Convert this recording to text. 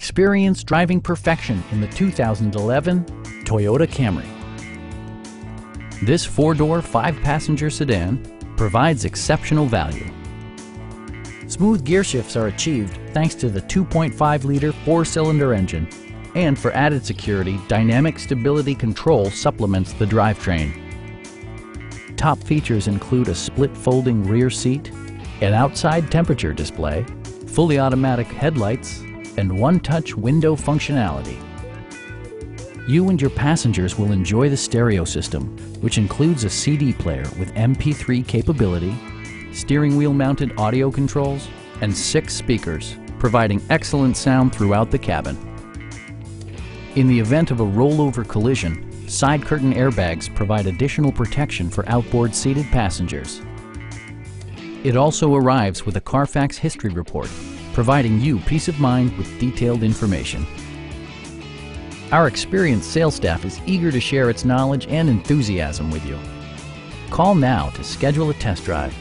Experience driving perfection in the 2011 Toyota Camry. This four-door, five-passenger sedan provides exceptional value. Smooth gear shifts are achieved thanks to the 2.5-liter four-cylinder engine. And for added security, Dynamic Stability Control supplements the drivetrain. Top features include a split folding rear seat, an outside temperature display, fully automatic headlights, and one-touch window functionality. You and your passengers will enjoy the stereo system, which includes a CD player with MP3 capability, steering wheel mounted audio controls, and six speakers, providing excellent sound throughout the cabin. In the event of a rollover collision, side curtain airbags provide additional protection for outboard seated passengers. It also arrives with a Carfax history report, providing you peace of mind with detailed information. Our experienced sales staff is eager to share its knowledge and enthusiasm with you. Call now to schedule a test drive